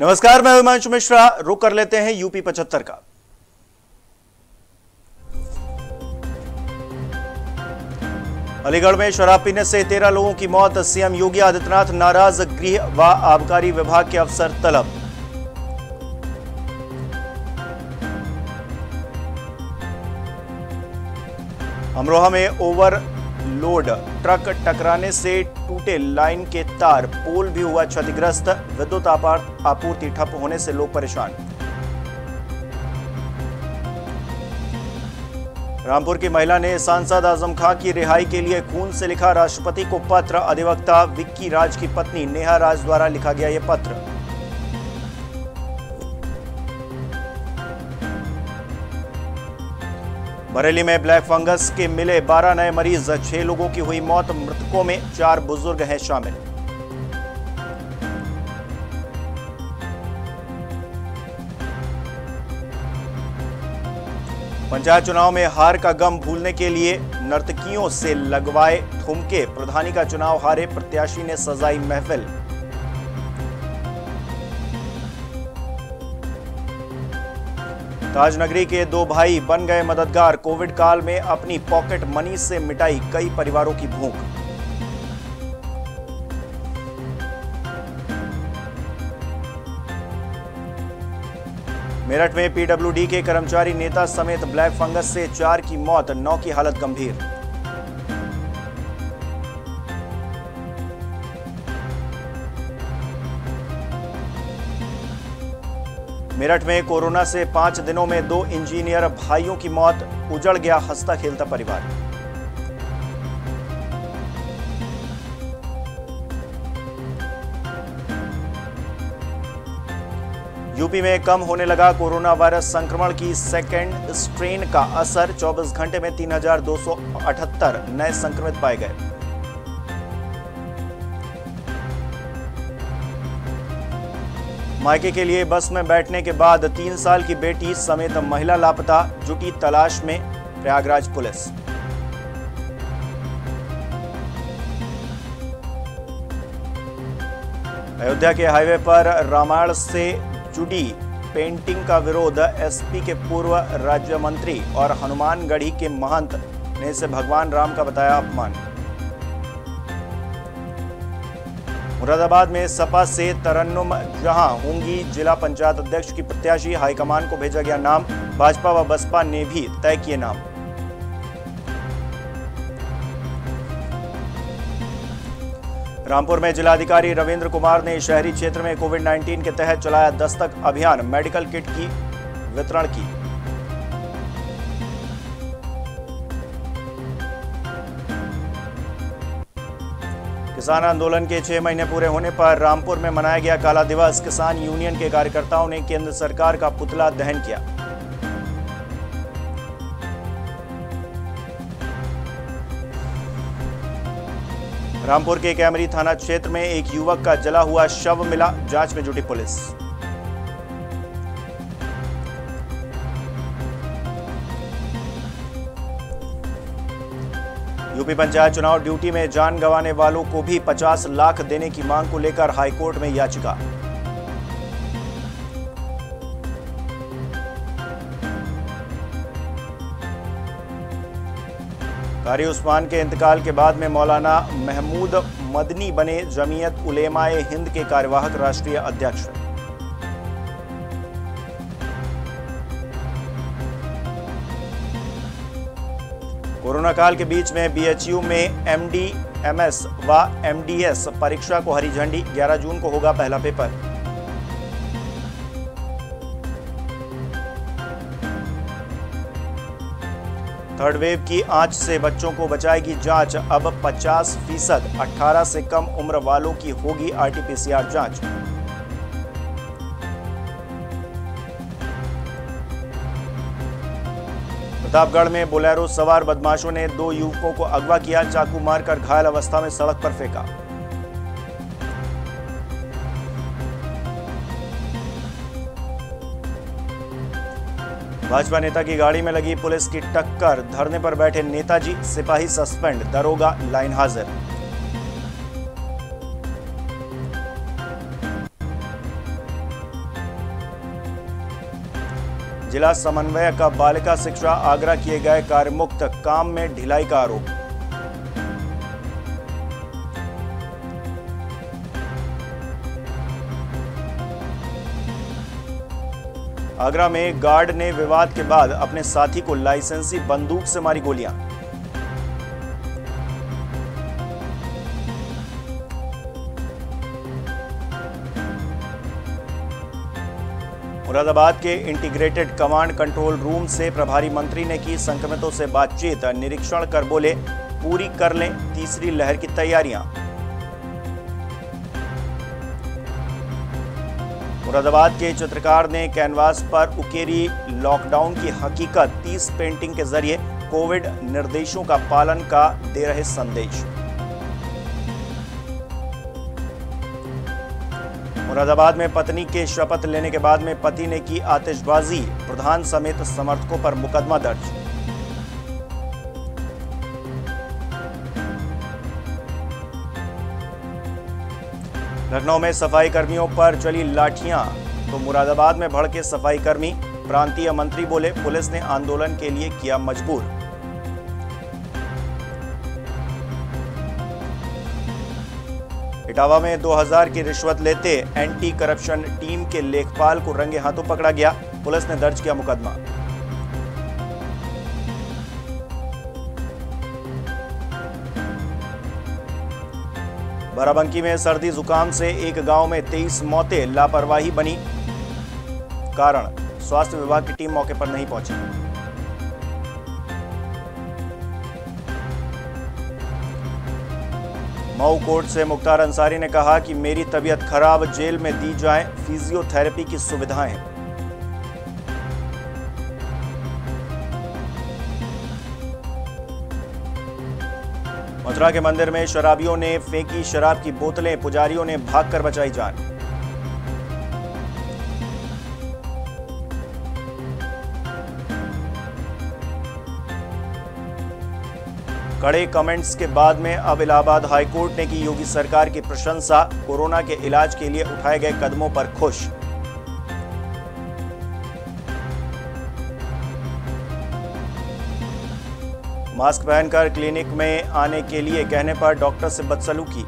नमस्कार, मैं हिमांशु मिश्रा। रुक कर लेते हैं यूपी पचहत्तर का। अलीगढ़ में शराब पीने से तेरह लोगों की मौत, सीएम योगी आदित्यनाथ नाराज़, गृह व आबकारी विभाग के अफसर तलब। अमरोहा में ओवरलोड ट्रक टकराने से टूटे लाइन के तार, पोल भी हुआ क्षतिग्रस्त। विद्युत आपूर्ति ठप होने से लोग परेशान। रामपुर की महिला ने सांसद आज़म खां की रिहाई के लिए खून से लिखा राष्ट्रपति को पत्र। अधिवक्ता विक्की राज की पत्नी नेहा राज द्वारा लिखा गया यह पत्र। बरेली में ब्लैक फंगस के मिले 12 नए मरीज़, छह लोगों की हुई मौत, मृतकों में चार बुज़ुर्ग हैं शामिल। पंचायत चुनाव में हार का गम भूलने के लिए नर्तकियों से लगवाए ठुमके प्रधानी का चुनाव हारे प्रत्याशी ने सजाई महफिल। ताजनगरी के दो भाई बन गए मददगार। कोविड काल में अपनी पॉकेट मनी से मिटाई कई परिवारों की भूख। मेरठ में पीडब्ल्यूडी के कर्मचारी नेता समेत ब्लैक फंगस से चार की मौत, नौ की हालत गंभीर। मेरठ में कोरोना से पाँच दिनों में दो इंजीनियर भाइयों की मौत उजड़ गया हंसता खेलता परिवार। यूपी में कम होने लगा कोरोना वायरस संक्रमण की सेकेंड स्ट्रेन का असर 24 घंटे में 3,278 नए संक्रमित पाए गए। मायके के लिए बस में बैठने के बाद तीन साल की बेटी समेत महिला लापता जुटी तलाश में प्रयागराज पुलिस। अयोध्या के हाईवे पर रामायण से जुड़ी पेंटिंग का विरोध एसपी के पूर्व राज्य मंत्री और हनुमानगढ़ी के महंत, ने इसे भगवान राम का बताया अपमान। मुरादाबाद में सपा से तरन्नुम जहाँ होंगी जिला पंचायत अध्यक्ष की प्रत्याशी हाईकमान को भेजा गया नाम, भाजपा व बसपा ने भी तय किए नाम। रामपुर में जिलाधिकारी रविंद्र कुमार ने शहरी क्षेत्र में कोविड 19 के तहत चलाया दस्तक अभियान, मेडिकल किट की वितरण की। किसान आंदोलन के छह महीने पूरे होने पर रामपुर में मनाया गया काला दिवस किसान यूनियन के कार्यकर्ताओं ने केंद्र सरकार का पुतला दहन किया। रामपुर के कैमरी थाना क्षेत्र में एक युवक का जला हुआ शव मिला, जाँच में जुटी पुलिस। यूपी पंचायत चुनाव ड्यूटी में जान गंवाने वालों को भी 50 लाख देने की मांग को लेकर हाईकोर्ट में याचिका। कारी उस्मान के इंतकाल के बाद में मौलाना महमूद मदनी बने जमीयत उलेमाए हिंद के कार्यवाहक राष्ट्रीय अध्यक्ष। कोरोना काल के बीच में बीएचयू में एमडी एमएस व एमडीएस परीक्षा को हरी झंडी 11 जून को होगा पहला पेपर। थर्ड वेव की आँच से बच्चों को बचाएगी जाँच। अब 50 फ़ीसद, अठारह से कम उम्र वालों की होगी आरटीपीसीआर जाँच। प्रतापगढ़ में बोलेरो सवार बदमाशों ने दो युवकों को अगवा किया, चाकू मारकर घायल अवस्था में सड़क पर फेंका। भाजपा नेता की गाड़ी में लगी पुलिस की टक्कर, धरने पर बैठे नेताजी, सिपाही सस्पेंड, दरोगा लाइन हाजिर। जिला समन्वयक बालिका शिक्षा आगरा किए गए कार्यमुक्त काम में ढिलाई का आरोप। आगरा में गार्ड ने विवाद के बाद अपने साथी को लाइसेंसी बंदूक से मारी गोलियाँ। मुरादाबाद के इंटीग्रेटेड कमांड कंट्रोल रूम से प्रभारी मंत्री ने की संक्रमितों से बातचीत। निरीक्षण कर बोले, पूरी कर लें तीसरी लहर की तैयारियाँ। मुरादाबाद के चित्रकार ने कैनवास पर उकेरी लॉकडाउन की हकीकत 30 पेंटिंग के ज़रिए कोविड निर्देशों का पालन का दे रहे संदेश। मुरादाबाद में पत्नी के शपथ लेने के बाद में पति ने की आतिशबाजी, प्रधान समेत समर्थकों पर मुकदमा दर्ज। लखनऊ में सफ़ाई कर्मियों पर चली लाठियाँ तो मुरादाबाद में भड़के सफ़ाई कर्मी प्रांतीय मंत्री बोले, पुलिस ने आंदोलन के लिए किया मजबूर। इटावा में 2000 की रिश्वत लेते एंटी करप्शन टीम के लेखपाल को रंगे हाथों पकड़ा गया। पुलिस ने दर्ज किया मुकदमा। बाराबंकी में सर्दी जुकाम से एक गाँव में 23 मौतें लापरवाही बनी। कारण, स्वास्थ्य विभाग की टीम मौके पर नहीं पहुँची। मऊ कोर्ट से मुख्तार अंसारी ने कहा कि मेरी तबीयत खराब, जेल में दी जाए फिजियोथेरेपी की सुविधाएँ। मथुरा के मंदिर में शराबियों ने फेंकी, शराब की बोतलें, पुजारियों ने भागकर बचाई जान। कड़े कमेंट्स के बाद में अब इलाहाबाद हाईकोर्ट ने की योगी सरकार की प्रशंसा, कोरोना के इलाज के लिए उठाए गए कदमों पर खुश। मास्क पहनकर क्लिनिक में आने के लिए कहने पर डॉक्टर से बदसलूकी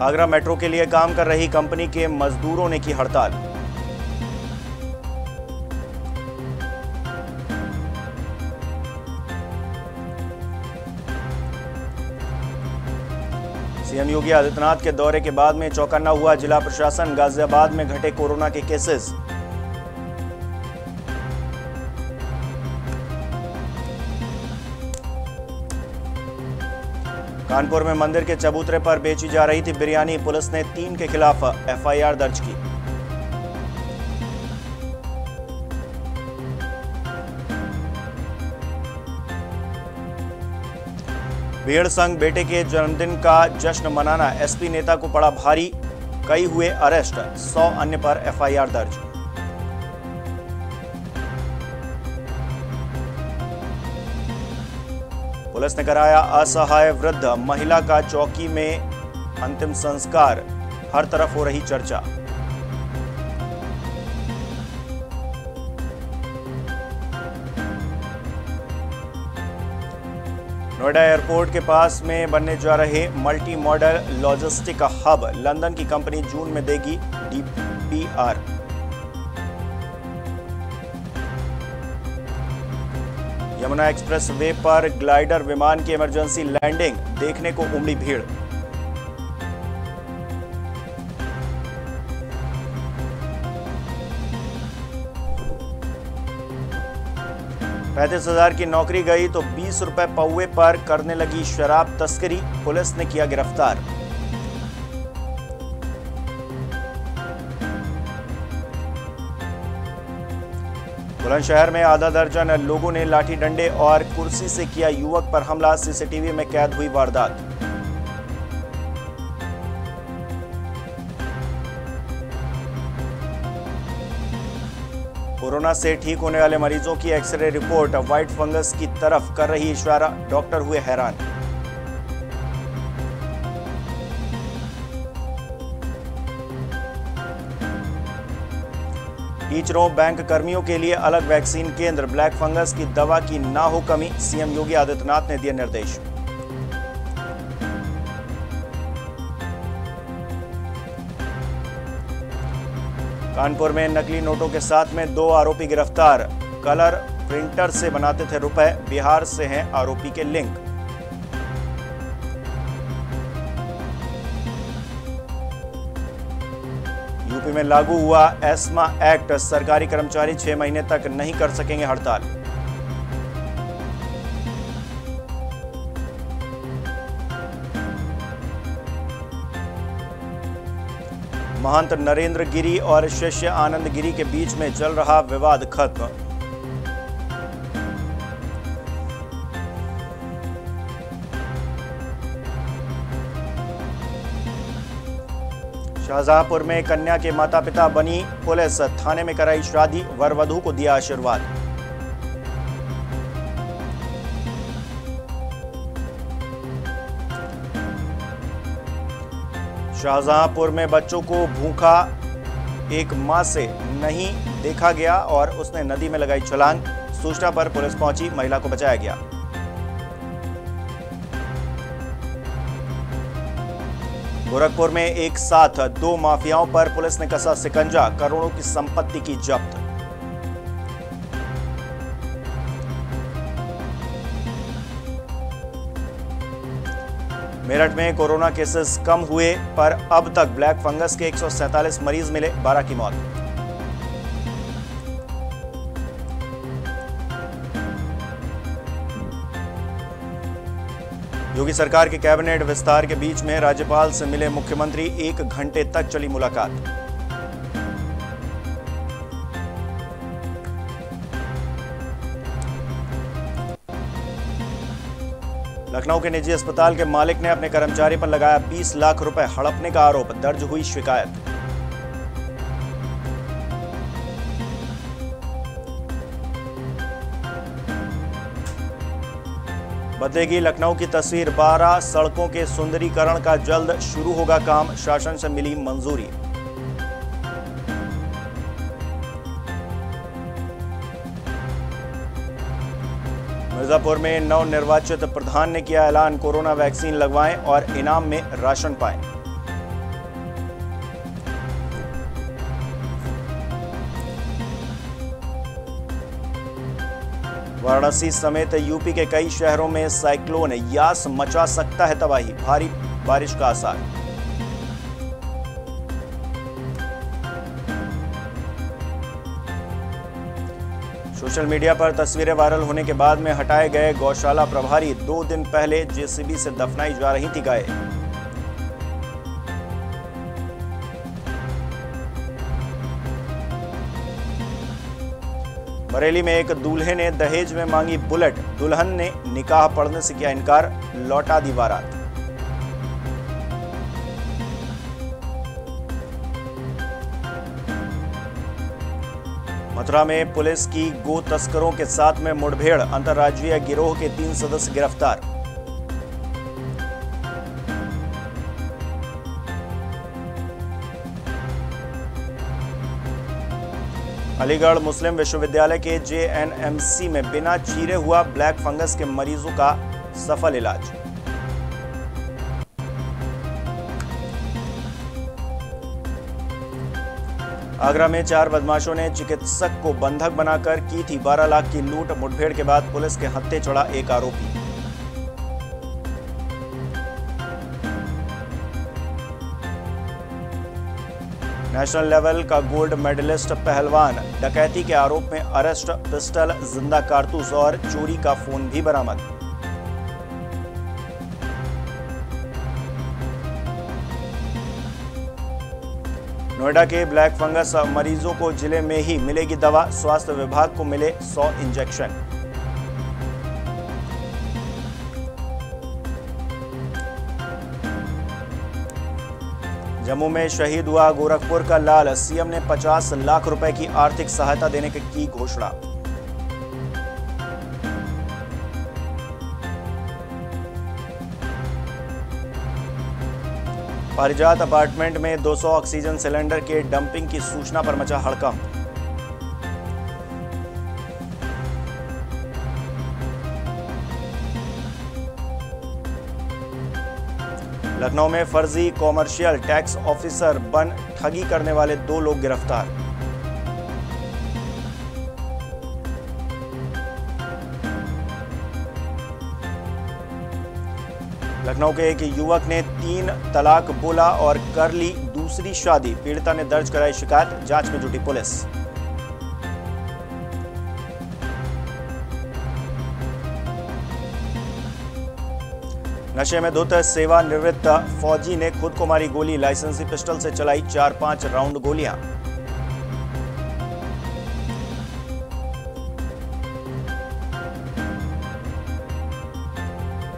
आगरा मेट्रो के लिए काम कर रही कंपनी के मजदूरों ने की हड़ताल। सीएम योगी आदित्यनाथ के दौरे के बाद में चौकन्ना हुआ जिला प्रशासन, गाजियाबाद में घटे कोरोना के केसेस। कानपुर में मंदिर के चबूतरे पर बेची जा रही थी बिरयानी। पुलिस ने तीन के खिलाफ एफआईआर दर्ज की। भीड़ संघ बेटे के जन्मदिन का जश्न मनाना। एसपी नेता को पड़ा भारी। कई हुए अरेस्ट। सौ अन्य पर एफआईआर दर्ज। पुलिस ने कराया असहाय वृद्ध महिला का चौकी में अंतिम संस्कार। हर तरफ़ हो रही चर्चा। नोएडा एयरपोर्ट के पास में बनने जा रहे multi modal logistic hub London की कंपनी जून में देगी डीपीआर। यमुना एक्सप्रेस वे पर ग्लाइडर विमान की इमरजेंसी लैंडिंग, देखने को उमड़ी भीड़। पैंतीस हज़ार की नौकरी गई तो बीस रुपए पौवे पर करने लगी शराब तस्करी, पुलिस ने किया गिरफ़्तार। बुलंदशहर में आधा दर्जन लोगों ने लाठी डंडे और कुर्सी से किया युवक पर हमला। सीसीटीवी में कैद हुई वारदात। कोरोना से ठीक होने वाले मरीजों की एक्सरे रिपोर्ट व्हाइट फंगस की तरफ़ कर रही इशारा, डॉक्टर हुए हैरान। टीचरों बैंक कर्मियों के लिए अलग वैक्सीन केंद्र। ब्लैक फंगस की दवा की ना हो कमी, सीएम योगी आदित्यनाथ ने दिए निर्देश। कानपुर में नकली नोटों के साथ में दो आरोपी गिरफ़्तार। कलर प्रिंटर से बनाते थे रुपए, बिहार से हैं आरोपी के लिंक। यूपी में लागू हुआ एस्मा एक्ट, सरकारी कर्मचारी छह महीने तक नहीं कर सकेंगे हड़ताल। महंत नरेंद्र गिरी और शिष्य आनंद गिरी के बीच में चल रहा विवाद खत्म। शाहजहांपुर में कन्या के माता पिता बनी, पुलिस थाने में कराई शादी वर वधु को दिया आशीर्वाद। शाहजहांपुर में बच्चों को भूखा एक माँ से नहीं देखा गया और उसने नदी में लगाई छलांग, सूचना पर पुलिस पहुँची, महिला को बचाया गया। गोरखपुर में एक साथ दो माफियाओं पर पुलिस ने कसा सिकंजा, करोड़ों की संपत्ति की जब्त। मेरठ में कोरोना केसेस कम हुए, पर अब तक ब्लैक फंगस के 147 मरीज़ मिले 12 की मौत। योगी सरकार के कैबिनेट विस्तार के बीच में राज्यपाल से मिले मुख्यमंत्री एक घंटे तक चली मुलाकात। लखनऊ के निजी अस्पताल के मालिक ने अपने कर्मचारी पर लगाया 20 लाख रुपए हड़पने का आरोप, दर्ज हुई शिकायत। बदलेगी लखनऊ की तस्वीर 12 सड़कों के सुंदरीकरण का जल्द शुरू होगा काम, शासन से मिली मंजूरी। मिर्जापुर में नव निर्वाचित प्रधान ने किया ऐलान, कोरोना वैक्सीन लगवाएँ और इनाम में राशन पाएँ। वाराणसी समेत यूपी के कई शहरों में साइक्लोन यास मचा सकता है तबाही, भारी बारिश का आसार। सोशल मीडिया पर तस्वीरें वायरल होने के बाद में हटाए गए गौशाला प्रभारी दो दिन पहले जेसीबी से दफनाई जा रही थी गाय बरेली में एक दूल्हे ने दहेज में मांगी बुलेट। दुल्हन ने निकाह पढ़ने से किया इनकार, लौटा दी बारात। मथुरा में पुलिस की गो तस्करों के साथ में मुठभेड़, अंतर्राज्यीय गिरोह के तीन सदस्य गिरफ़्तार। अलीगढ़ मुस्लिम विश्वविद्यालय के जेएनएमसी में बिना चीरे हुआ ब्लैक फंगस के मरीजों का सफल इलाज। आगरा में चार बदमाशों ने चिकित्सक को बंधक बनाकर की थी 12 लाख की लूट, मुठभेड़ के बाद पुलिस के हत्थे चढ़ा एक आरोपी। नेशनल लेवल का गोल्ड मेडलिस्ट पहलवान, डकैती के आरोप में अरेस्ट, पिस्टल, ज़िंदा कारतूस और चोरी का फ़ोन भी बरामद। नोएडा के ब्लैक फंगस मरीजों को ज़िले में ही मिलेगी दवा, स्वास्थ्य विभाग को मिले 100 इंजेक्शन। जम्मू में शहीद हुआ गोरखपुर का लाल। सीएम ने 50 लाख रुपए की आर्थिक सहायता देने की घोषणा। पारिजात अपार्टमेंट में 200 ऑक्सीजन सिलेंडर के डंपिंग की सूचना पर मचा हड़कंप। लखनऊ में फर्जी कॉमर्शियल टैक्स ऑफिसर बन ठगी करने वाले दो लोग गिरफ़्तार। लखनऊ के एक युवक ने तीन तलाक बोला और कर ली दूसरी शादी। पीड़िता ने दर्ज कराई शिकायत, जाँच में जुटी पुलिस। नशे में धुत सेवानिवृत्त फौजी ने खुद को मारी गोली, लाइसेंसी पिस्टल से चलाई चार पाँच राउंड गोलियाँ।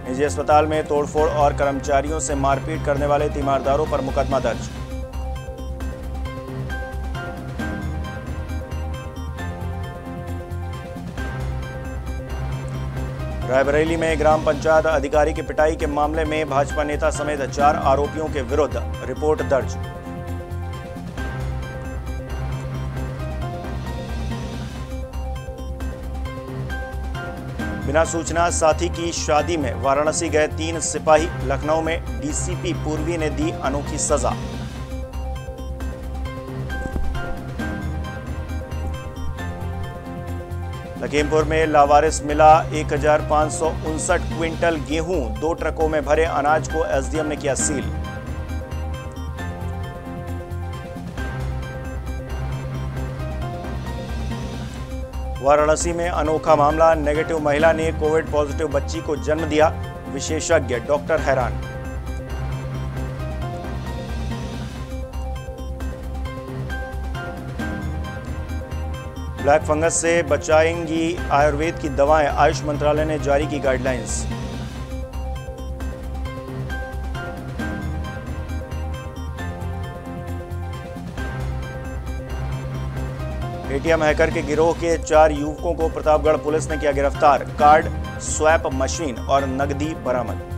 निजी अस्पताल में तोड़फोड़ और कर्मचारियों से मारपीट करने वाले तीमारदारों पर मुकदमा दर्ज। रायबरेली में ग्राम पंचायत अधिकारी की पिटाई के मामले में भाजपा नेता समेत चार आरोपियों के विरुद्ध रिपोर्ट दर्ज। बिना सूचना, साथी की शादी में वाराणसी गए तीन सिपाही, लखनऊ में डीसीपी पूर्वी ने दी अनोखी सजा। लखीमपुर में लावारिस मिला एक क्विंटल गेहूँ। दो ट्रकों में भरे अनाज को एसडीएम ने किया सील। वाराणसी में अनोखा मामला, नेगेटिव महिला ने कोविड पॉजिटिव बच्ची को जन्म दिया, विशेषज्ञ डॉक्टर हैरान। ब्लैक फंगस से बचाएँगी आयुर्वेद की दवाएँ, आयुष मंत्रालय ने जारी की गाइडलाइंस एटीएम हैकर के गिरोह के चार युवकों को प्रतापगढ़ पुलिस ने किया गिरफ़्तार। कार्ड, स्वैप मशीन और नकदी बरामद।